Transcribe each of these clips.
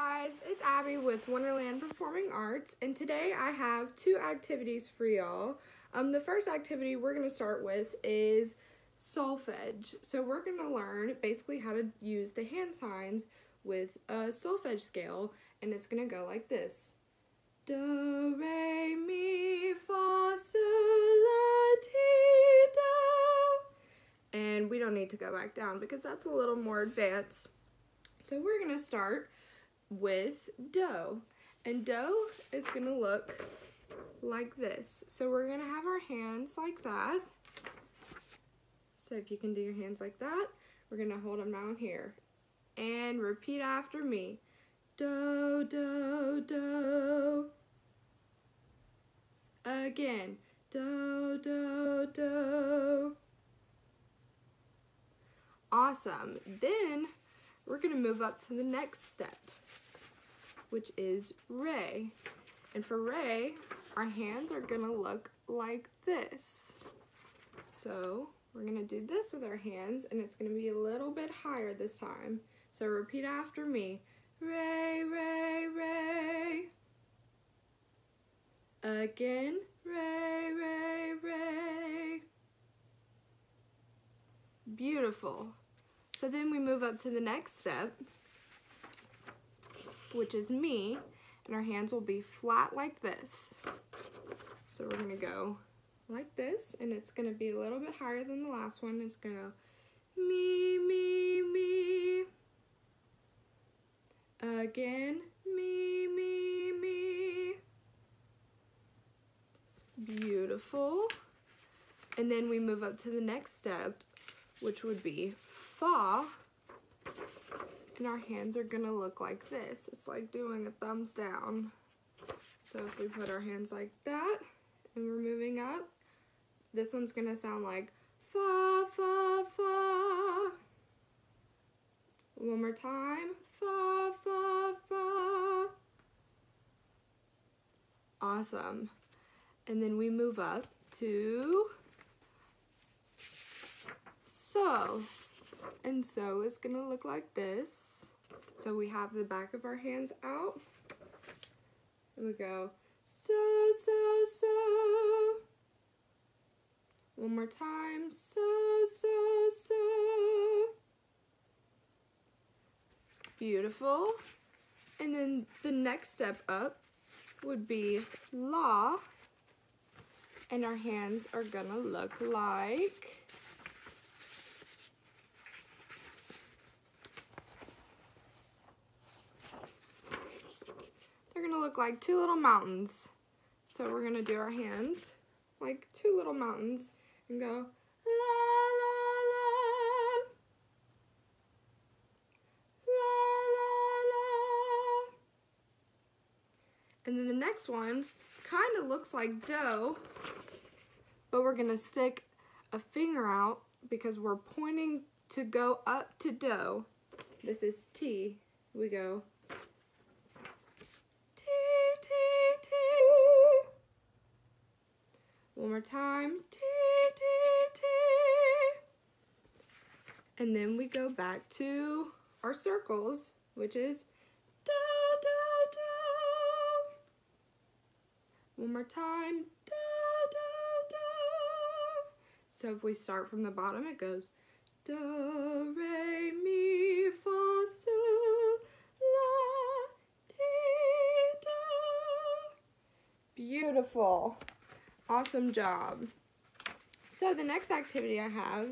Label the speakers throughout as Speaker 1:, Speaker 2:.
Speaker 1: guys, it's Abby with Wonderland Performing Arts, and today I have two activities for y'all. Um, the first activity we're going to start with is solfege. So we're going to learn basically how to use the hand signs with a solfege scale, and it's going to go like this. Do, re, mi, fa, sol, la, ti, do. And we don't need to go back down because that's a little more advanced. So we're going to start with do. And do is to look like this. So we're to have our hands like that. So if you can do your hands like that, we're to hold them down here. And repeat after me. Do, do, do. Again. Do, do, do. Awesome. Then we're going to move up to the next step which is re. And for re, our hands are gonna look like this. So we're gonna do this with our hands and it's gonna be a little bit higher this time. So repeat after me. Re, re, re. Again, re, re, re. Beautiful. So then we move up to the next step which is mi, and our hands will be flat like this. So we're gonna go like this, and it's gonna be a little bit higher than the last one. It's gonna go mi, mi, mi. Again, mi, mi, mi. Beautiful. And then we move up to the next step, which would be fa and our hands are gonna look like this. It's like doing a thumbs down. So if we put our hands like that and we're moving up, this one's gonna sound like fa, fa, fa. One more time, fa, fa, fa. Awesome. And then we move up to so. And so is gonna look like this. So we have the back of our hands out. And we go, so, so, so. One more time, so, so, so. Beautiful. And then the next step up would be la. And our hands are gonna look like They're gonna look like two little mountains. So we're gonna do our hands like two little mountains and go la la la. La la la. And then the next one kind of looks like do but we're gonna stick a finger out because we're pointing to go up to do. This is ti. We go more time. And then we go back to our circles, which is do, do, do. One more time. Do, do, do. So if we start from the bottom, it goes do, re, mi, fa, sol, la, ti, do. Beautiful. Awesome job. So the next activity I have,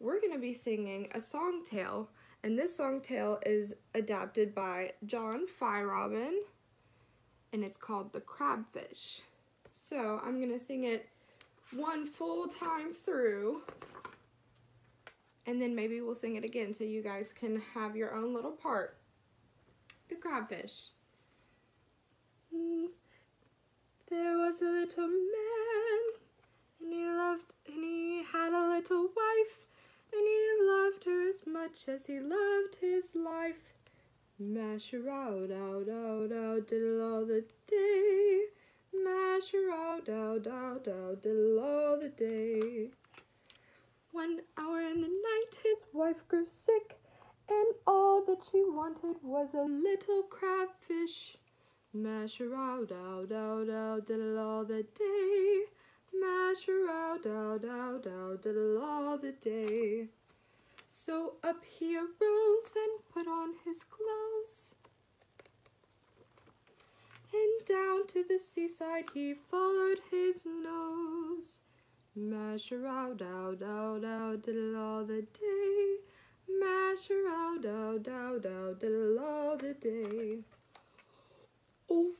Speaker 1: we're going to be singing a song tale. And this song tale is adapted by John Feierabend. And it's called The Crabfish. So I'm going to sing it one full time through. And then maybe we'll sing it again so you guys can have your own little part. The Crabfish. Mm. There was a little man, and he loved, and he had a little wife, and he loved her as much as he loved his life. Mash her out, out, out, out, diddle all the day. Mash her out, out, out, out, diddle all the day. One hour in the night, his wife grew sick, And all that she wanted was a little crabfish. Her out, out, out, out, all the day. Her out, out, out, out, all the day. So up he arose and put on his clothes. And down to the seaside he followed his nose. Her out, out, out, out, all the day. Her out, out, out, out, all the day.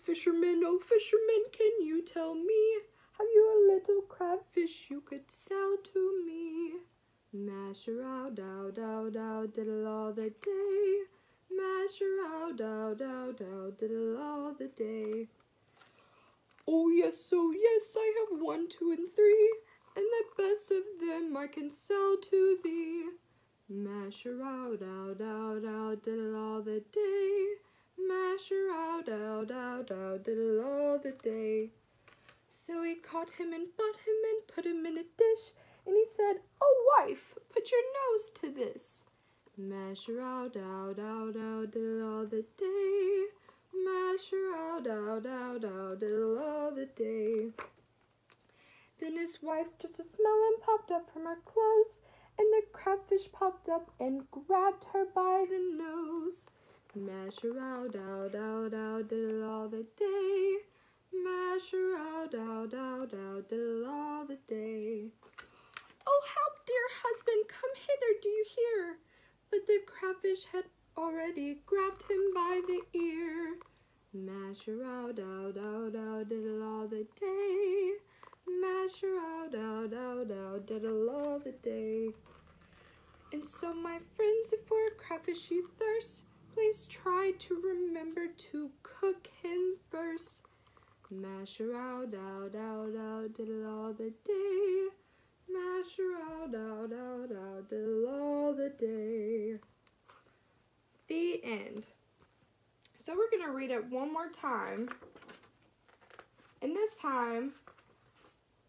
Speaker 1: Fisherman, oh, fisherman, can you tell me? Have you a little crabfish you could sell to me? Mash her out, out, out, out, diddle all the day. Mash her out, out, out, out, diddle all the day. Oh yes, oh yes, I have one, two, and three, and the best of them I can sell to thee. Mash her out, out, out, out, diddle all the day. Mash her out, out, out, out, diddle all the day. So he caught him and bought him and put him in a dish, and he said, Oh wife, put your nose to this. Mash her out, out, out, out, diddle all the day. Mash her out, out, out, out, diddle all the day. Then his wife just a smelling popped up from her clothes, and the crabfish popped up and grabbed her by the nose. Mash her out, out, out, all the day. Mash her out, out, out, all the day. Oh, help, dear husband, come hither, do you hear? But the crabfish had already grabbed him by the ear. Mash her out, out, out, all the day. Mash her out, out, out, all the day. And so, my friends, if for a crabfish you thirst, please try to remember to cook him first. Mash her out, out, out, diddle all the day. Mash her out, out, out, out, diddle all the day. The end. So we're going to read it one more time. And this time,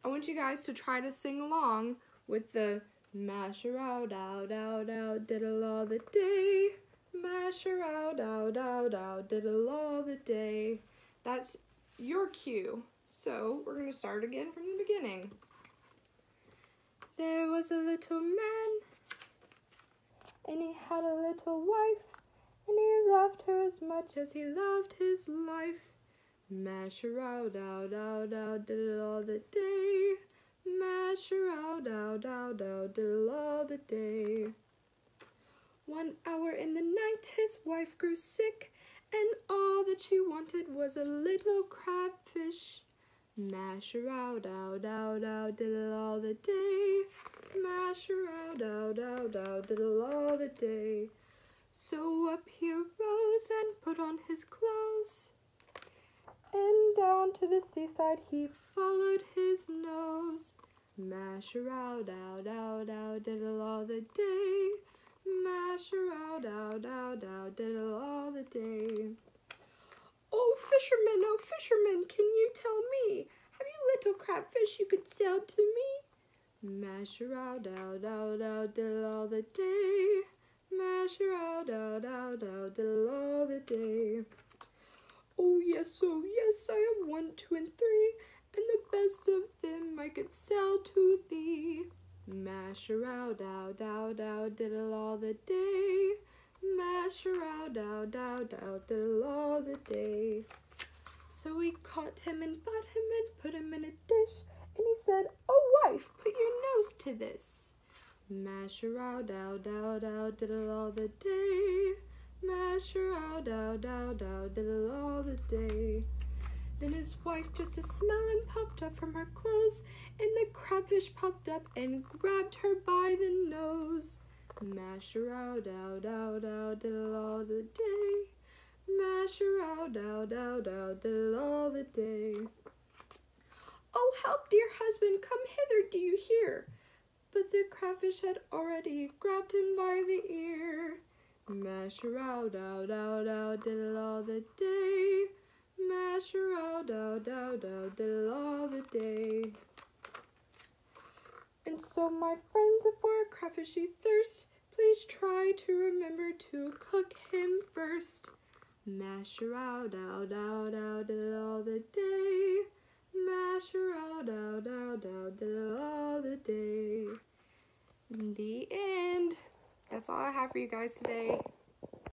Speaker 1: I want you guys to try to sing along with the mash her out, out, out, out, diddle all the day. Mash her out, out, out, out, diddle all the day. That's your cue. So we're going to start again from the beginning. There was a little man, and he had a little wife, and he loved her as much as he loved his life. Mash her out, out, out, out, did it all the day. Mash her out, out, out, out, did it all the day. One hour in the night his wife grew sick, and all that she wanted was a little crabfish. Mash her out, out, out, out, did it all the day. Mash her out, out, out, out, did it all the day. So up he arose and put on his clothes. And down to the seaside he followed his nose. Mash her out, out, out, out, did it all the day. Mash her out, out, out, out, did all the day. Oh, fisherman, oh, fisherman, can you tell me? Have you little crabfish you could sell to me? Mash her out, out, out, out, did all the day. Mash out, out, out, out, did all the day. Oh, yes, oh, yes, I have one, two, and three, and the best of them I could sell to thee. Mash out, dow, out, out, diddle all the day. Mash out, dow, out, out, diddle all the day. So we caught him and bought him and put him in a dish, and he said, Oh, wife, put your nose to this. Mash out, dow, out, out, diddle all the day. Mash out, dow, out, out, diddle all the day. Then his wife just a smelling popped up from her clothes, and the crabfish popped up and grabbed her by the nose. Mash her out, out, out, out, all the day. Mash her out, out, out, out, all the day. Oh, help, dear husband, come hither, do you hear? But the crayfish had already grabbed him by the ear. Mash her out, out, out, out, all the day. Mash her out, out, out, diddle all the day. And so, my friends, if for a crayfish you thirst, Please try to remember to cook him first. Mash out, out, out, out, all the day. Mash out, out, out, out, all the day. The end. That's all I have for you guys today.